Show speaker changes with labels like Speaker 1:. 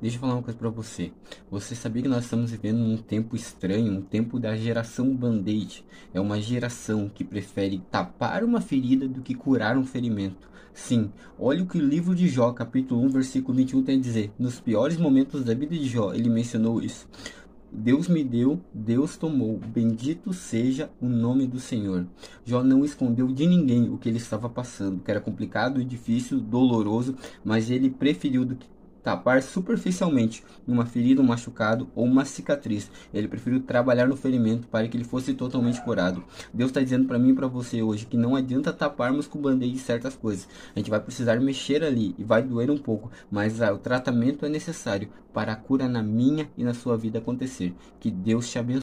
Speaker 1: Deixa eu falar uma coisa para você. Você sabia que nós estamos vivendo um tempo estranho, um tempo da geração band-aid? É uma geração que prefere tapar uma ferida do que curar um ferimento. Sim, olha o que o livro de Jó, capítulo 1, versículo 21 tem a dizer. Nos piores momentos da vida de Jó, ele mencionou isso. Deus me deu, Deus tomou. Bendito seja o nome do Senhor. Jó não escondeu de ninguém o que ele estava passando, que era complicado, difícil, doloroso, mas ele preferiu do que tapar superficialmente uma ferida, um machucado ou uma cicatriz. Ele preferiu trabalhar no ferimento para que ele fosse totalmente curado. Deus está dizendo para mim e para você hoje que não adianta taparmos com band-aid certas coisas. A gente vai precisar mexer ali e vai doer um pouco, mas ah, o tratamento é necessário para a cura na minha e na sua vida acontecer. Que Deus te abençoe.